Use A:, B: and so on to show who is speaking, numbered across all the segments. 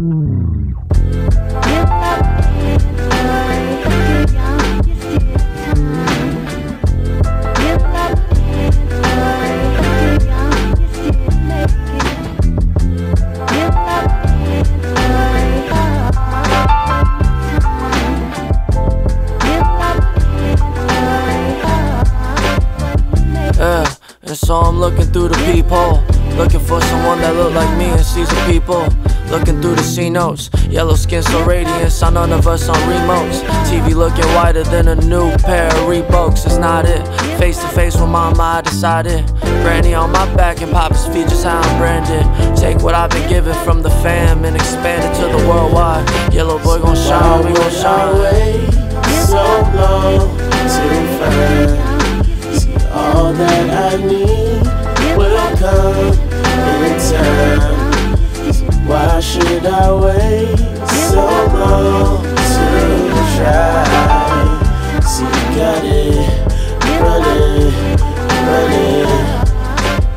A: Uh, and so I'm looking through the peephole Looking for someone that look like me and sees the people Looking through the C notes. Yellow skin so radiant Saw none of us on remotes. TV looking whiter than a new pair of Reeboks. It's not it. Face to face with mama I decided. Granny on my back and Papa's feet just how I'm branded. Take what I've been given from the fam And expand it to the worldwide. Yellow boy gon' shine, we gon' shine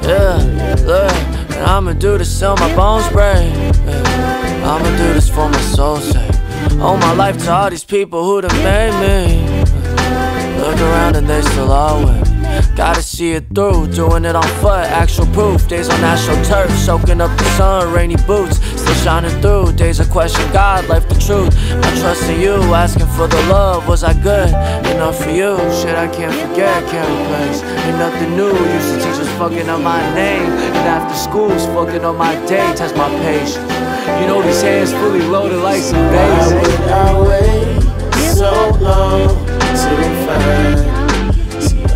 A: Yeah, look, and I'ma do this till my bones break. Yeah, I'ma do this for my soul's sake. Owe my life to all these people who done made me. Look around and they still with. Gotta see it through, doing it on foot, actual proof. Days on national turf, soaking up the sun, rainy boots, still shining through. Days of question God, life the truth. My trust in you, asking for the love. Was I good enough for you? Shit, I can't forget, can't replace. Ain't nothing new. Used to teach us fucking up my name, and after school's fucking up my day. Test my patience. You know these hands fully loaded like some
B: basic. Why would I wait so long to find?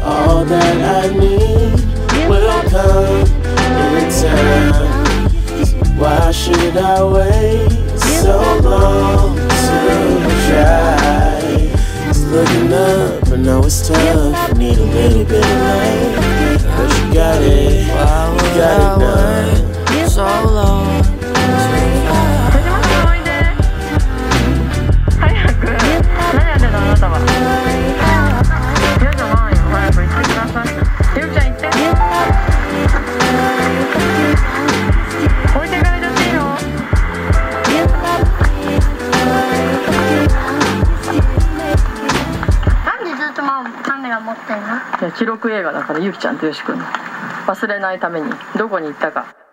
B: all that I need will come. Why should I wait so long to try?
C: 記録映画だからゆきちゃんとよし君。忘れないために。どこに行ったか。